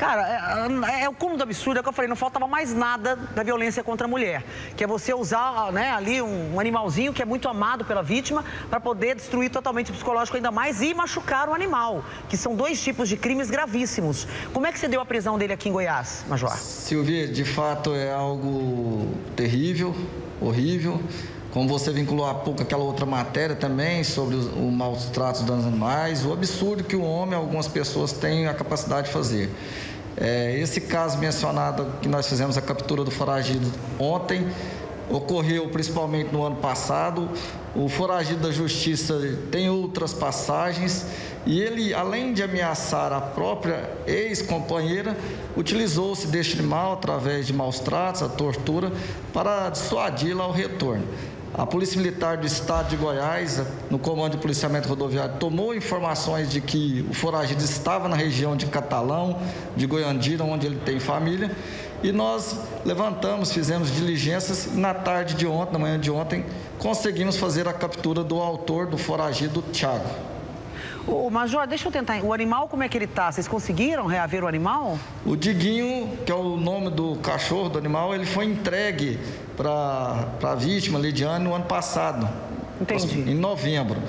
Cara, é, é, é o cúmulo do absurdo, é o que eu falei, não faltava mais nada da violência contra a mulher. Que é você usar né, ali um, um animalzinho que é muito amado pela vítima para poder destruir totalmente o psicológico ainda mais e machucar o animal, que são dois tipos de crimes gravíssimos. Como é que você deu a prisão dele aqui em Goiás, Major? Silvia, de fato é algo terrível, horrível. Como você vinculou há pouco aquela outra matéria também sobre o, maus tratos dos animais, o absurdo que o homem, algumas pessoas têm a capacidade de fazer. É, esse caso mencionado que nós fizemos a captura do foragido ontem ocorreu principalmente no ano passado. O foragido da justiça tem outras passagens e ele, além de ameaçar a própria ex-companheira, utilizou-se deste animal através de maus tratos, a tortura, para dissuadi-la ao retorno. A Polícia Militar do Estado de Goiás, no Comando de Policiamento Rodoviário, tomou informações de que o foragido estava na região de Catalão, de Goiandira, onde ele tem família, e nós levantamos, fizemos diligências e na tarde de ontem, na manhã de ontem, conseguimos fazer a captura do autor do foragido Tiago. O Major, deixa eu tentar. O animal, como é que ele tá? Vocês conseguiram reaver o animal? O Diguinho, que é o nome do cachorro, do animal, ele foi entregue para a vítima, Lidiane, no ano passado. Entendi. Em novembro.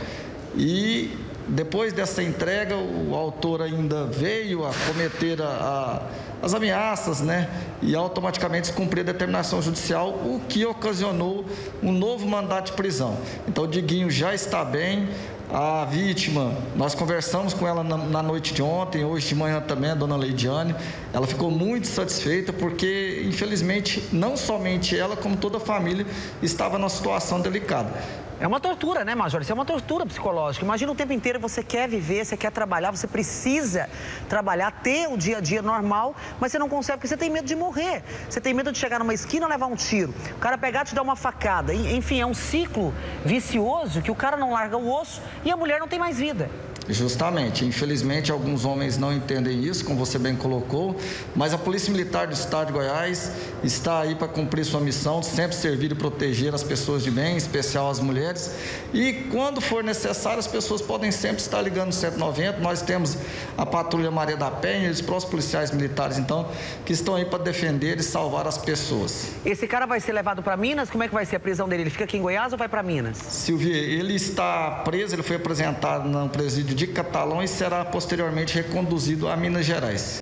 E depois dessa entrega, o autor ainda veio a cometer a, a, as ameaças, né? E automaticamente descumprir a determinação judicial, o que ocasionou um novo mandato de prisão. Então, o Diguinho já está bem, a vítima, nós conversamos com ela na, na, noite de ontem, hoje de manhã também, a dona Leidiane. Ela ficou muito satisfeita porque, infelizmente, não somente ela, como toda a família, estava numa situação delicada. É uma tortura, né, Major? Isso é uma tortura psicológica. Imagina o tempo inteiro você quer viver, você quer trabalhar, você precisa trabalhar, ter o dia a dia normal, mas você não consegue porque você tem medo de morrer. Você tem medo de chegar numa esquina e levar um tiro. O cara pegar te dar uma facada. Enfim, é um ciclo vicioso que o cara não larga o osso e a mulher não tem mais vida. Justamente. Infelizmente, alguns homens não entendem isso, como você bem colocou, mas a Polícia Militar do Estado de Goiás está aí para cumprir sua missão, sempre servir e proteger as pessoas de bem, em especial as mulheres. E quando for necessário, as pessoas podem sempre estar ligando no 190. Nós temos a Patrulha Maria da Penha e os próprios policiais militares, então, que estão aí para defender e salvar as pessoas. Esse cara vai ser levado para Minas? Como é que vai ser a prisão dele? Ele fica aqui em Goiás ou vai para Minas? Silvia, ele está preso, ele foi apresentado no presídio de Catalão e será posteriormente reconduzido a Minas Gerais.